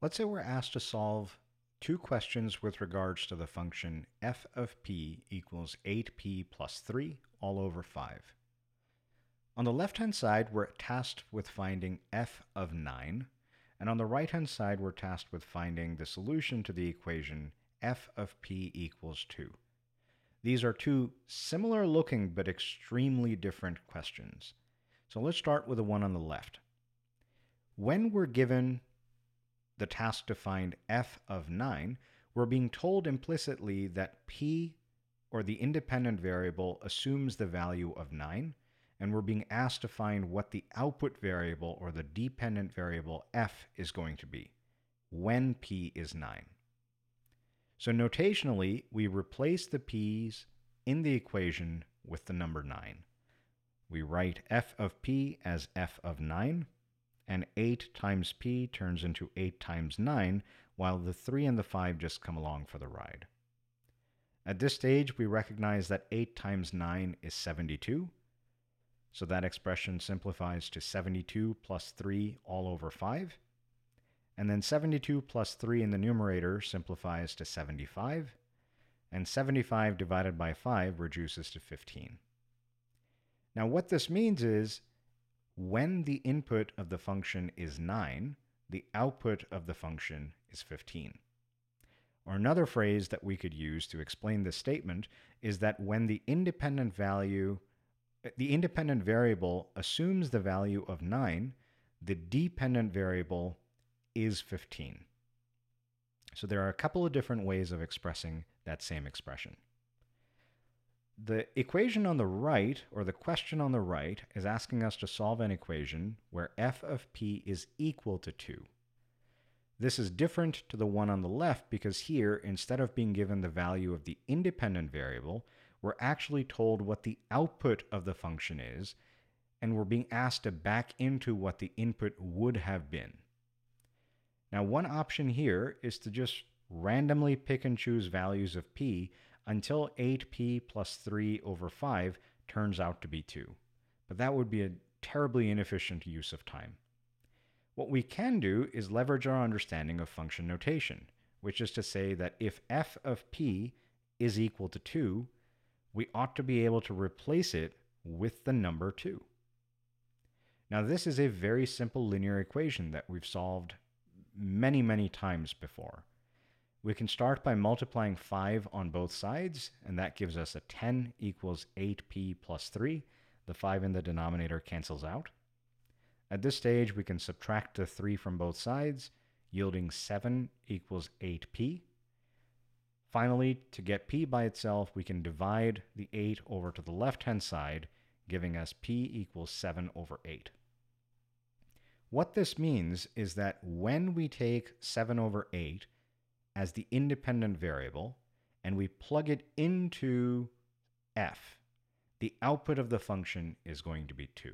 Let's say we're asked to solve two questions with regards to the function f of p equals 8p plus 3 all over 5. On the left-hand side, we're tasked with finding f of 9, and on the right-hand side, we're tasked with finding the solution to the equation f of p equals 2. These are two similar looking but extremely different questions. So let's start with the one on the left. When we're given the task to find f of 9, we're being told implicitly that p, or the independent variable, assumes the value of 9, and we're being asked to find what the output variable, or the dependent variable f, is going to be when p is 9. So notationally, we replace the p's in the equation with the number 9. We write f of p as f of 9, and 8 times p turns into 8 times 9, while the 3 and the 5 just come along for the ride. At this stage, we recognize that 8 times 9 is 72, so that expression simplifies to 72 plus 3 all over 5. And then 72 plus 3 in the numerator simplifies to 75, and 75 divided by 5 reduces to 15. Now what this means is when the input of the function is 9, the output of the function is 15. Or another phrase that we could use to explain this statement is that when the independent value, eh, the independent variable assumes the value of 9, the dependent variable is 15. So there are a couple of different ways of expressing that same expression. The equation on the right, or the question on the right, is asking us to solve an equation where f of p is equal to 2. This is different to the one on the left because here, instead of being given the value of the independent variable, we're actually told what the output of the function is, and we're being asked to back into what the input would have been. Now, one option here is to just randomly pick and choose values of p until 8p plus 3 over 5 turns out to be 2. But that would be a terribly inefficient use of time. What we can do is leverage our understanding of function notation, which is to say that if f of p is equal to 2, we ought to be able to replace it with the number 2. Now this is a very simple linear equation that we've solved many, many times before. We can start by multiplying 5 on both sides, and that gives us a 10 equals 8p plus 3. The 5 in the denominator cancels out. At this stage, we can subtract the 3 from both sides, yielding 7 equals 8p. Finally, to get p by itself, we can divide the 8 over to the left-hand side, giving us p equals 7 over 8. What this means is that when we take 7 over 8 as the independent variable and we plug it into f, the output of the function is going to be 2.